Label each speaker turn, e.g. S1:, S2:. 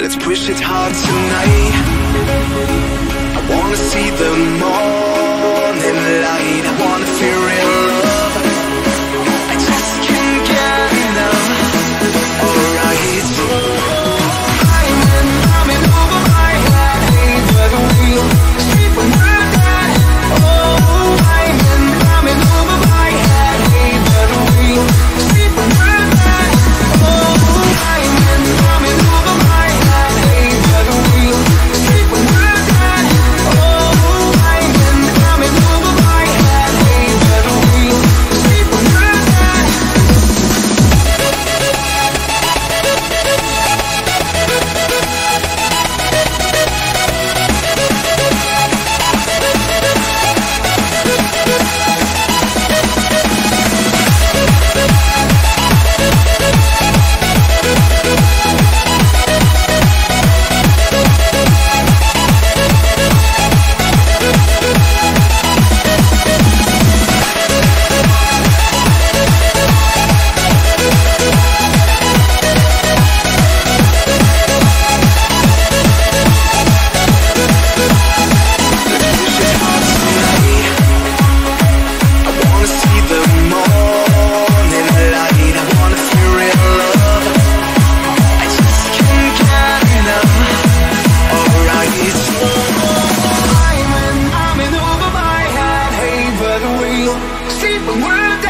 S1: Let's push it hard tonight. I wanna see the morning today.